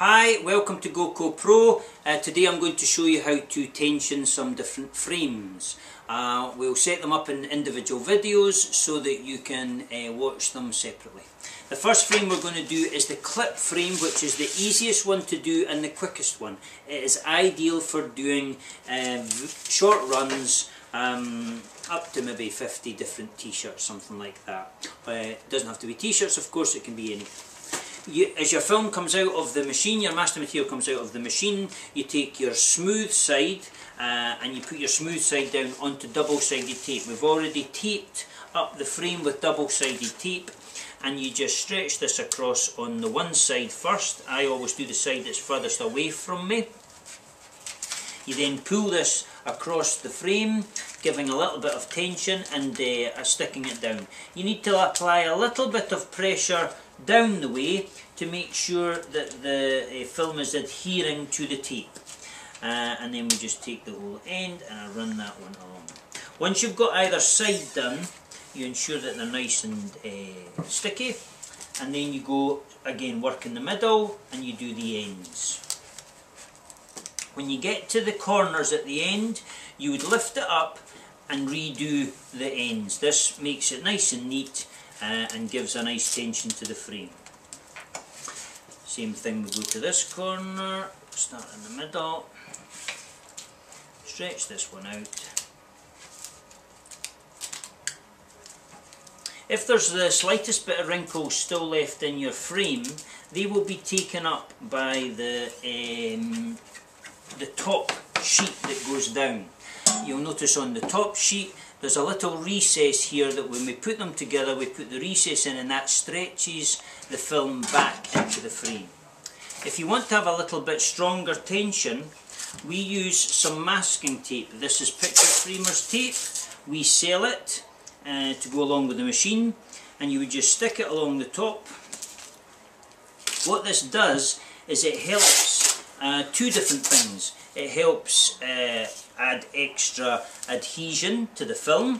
Hi, welcome to Goccopro. Uh, today I'm going to show you how to tension some different frames. Uh, we'll set them up in individual videos so that you can uh, watch them separately. The first frame we're going to do is the clip frame which is the easiest one to do and the quickest one. It is ideal for doing uh, short runs um, up to maybe 50 different t-shirts, something like that. Uh, it doesn't have to be t-shirts of course, it can be anything you, as your film comes out of the machine, your master material comes out of the machine, you take your smooth side uh, and you put your smooth side down onto double-sided tape. We've already taped up the frame with double-sided tape and you just stretch this across on the one side first. I always do the side that's furthest away from me. You then pull this across the frame, giving a little bit of tension and uh, sticking it down. You need to apply a little bit of pressure down the way to make sure that the uh, film is adhering to the tape. Uh, and then we just take the whole end and I run that one along. Once you've got either side done, you ensure that they're nice and uh, sticky and then you go again work in the middle and you do the ends. When you get to the corners at the end, you would lift it up and redo the ends. This makes it nice and neat uh, and gives a nice tension to the frame. Same thing, we go to this corner, start in the middle, stretch this one out. If there's the slightest bit of wrinkles still left in your frame, they will be taken up by the um, the top sheet that goes down. You'll notice on the top sheet there's a little recess here that when we put them together we put the recess in and that stretches the film back into the frame. If you want to have a little bit stronger tension we use some masking tape. This is Picture Framers tape. We sell it uh, to go along with the machine and you would just stick it along the top. What this does is it helps uh, two different things. It helps uh, add extra adhesion to the film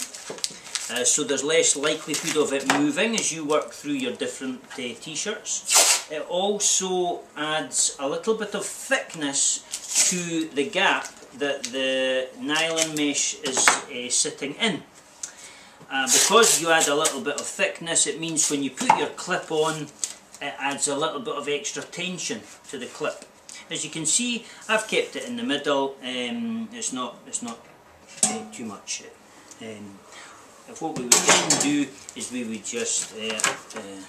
uh, so there's less likelihood of it moving as you work through your different uh, t-shirts. It also adds a little bit of thickness to the gap that the nylon mesh is uh, sitting in. Uh, because you add a little bit of thickness it means when you put your clip on it adds a little bit of extra tension to the clip. As you can see, I've kept it in the middle. Um, it's not it's not uh, too much. Um, what we would then do is we would just uh, uh,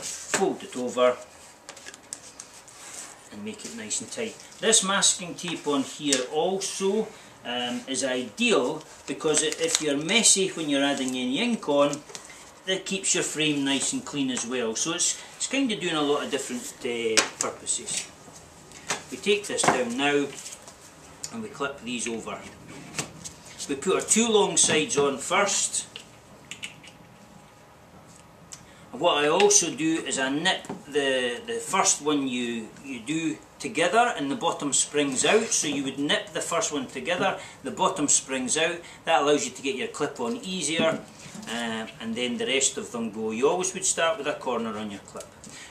fold it over and make it nice and tight. This masking tape on here also um, is ideal because if you're messy when you're adding any ink on, that keeps your frame nice and clean as well. So it's, it's kind of doing a lot of different uh, purposes. We take this down now and we clip these over. We put our two long sides on first. And what I also do is I nip the, the first one you, you do together and the bottom springs out. So you would nip the first one together, the bottom springs out. That allows you to get your clip on easier uh, and then the rest of them go. You always would start with a corner on your clip.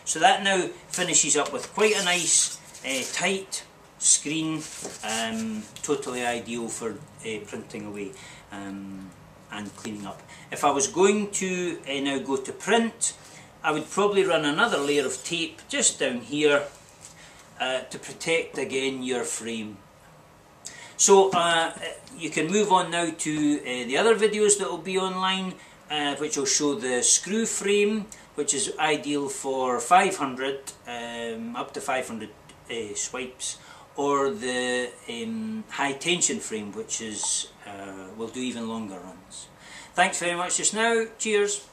So that now finishes up with quite a nice uh, tight screen, um, totally ideal for uh, printing away um, and cleaning up. If I was going to uh, now go to print, I would probably run another layer of tape just down here uh, to protect again your frame. So uh, you can move on now to uh, the other videos that will be online uh, which will show the screw frame which is ideal for 500 um, up to 500 uh, swipes or the um, high tension frame which is uh, will do even longer runs. Thanks very much just now. Cheers.